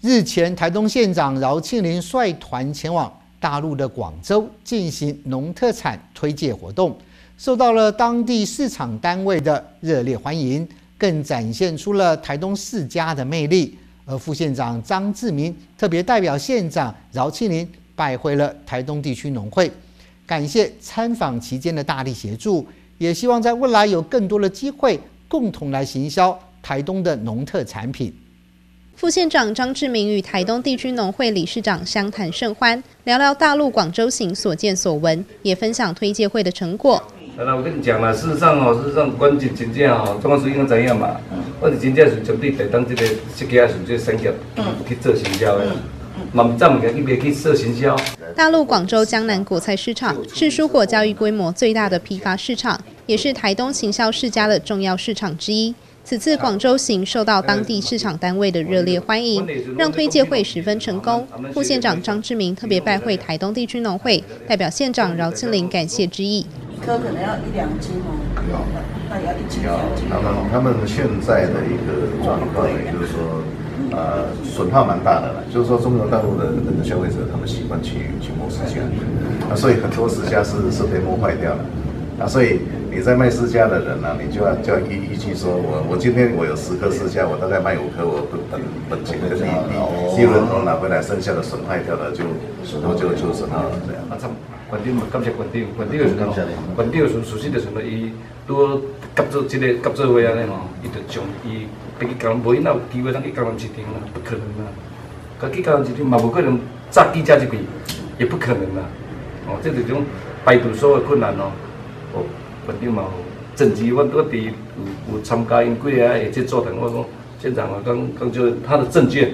日前，台东县长饶庆林率团前往大陆的广州进行农特产推介活动，受到了当地市场单位的热烈欢迎，更展现出了台东世家的魅力。而副县长张志明特别代表县长饶庆林拜会了台东地区农会，感谢参访期间的大力协助，也希望在未来有更多的机会共同来行销台东的农特产品。副县长张志明与台东地区农会理事长相谈甚欢，聊聊大陆广州行所见所闻，也分享推介会的成果。那我跟你讲了，事实上哦，事实上关键真正哦，中央是应该嘛？我是真正是针对台东这个设计啊，这个产业去做行销的，嘛唔怎么个去别去做行销。大陆广州江南果菜市场是蔬果交易规模最大的批发市场，也是台东行销世家的重要市场之一。此次广州行受到当地市场单位的热烈欢迎，让推介会十分成功。副县长张志明特别拜会台东地区农会，代表县长饶庆林感谢之意。一颗可能要一两斤哦，那也要一斤两斤。他们他们现在的一个状况，也就是说，呃，损耗蛮大的了。就是说，中国大陆的那个消费者，他们习惯去去摸私家，啊，所以很多石家是是被摸坏掉了。啊，所以你在卖私家的人呢，你就要就要依依据说，我我今天我有十颗私家，我大概卖五颗，我本本本钱跟利利利润都拿回来，剩下的损害掉了就损耗就就损耗了这样。啊，参关长嘛，感谢关长，关长的时候，关长的时候，熟悉的时候，伊拄合作这个合作会安尼吼，伊就从伊别去讲，无伊哪有机会当去江南市场啦，不可能啦。佮去江南市场嘛，无可能炸几家一笔，也不可能啦。哦，这是种排除所有困难哦。哦，肯定嘛，政治我我伫有有参加因几下会去座谈，我讲县长啊，刚刚就他的证件，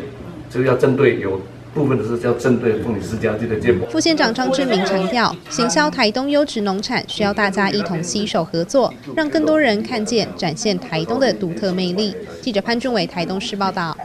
就要针对有部分的是要针对凤女世家这个建模。副县长张志明强调，行销台东优质农产需要大家一同携手合作，让更多人看见展现台东的独特魅力。记者潘俊伟台东市报道。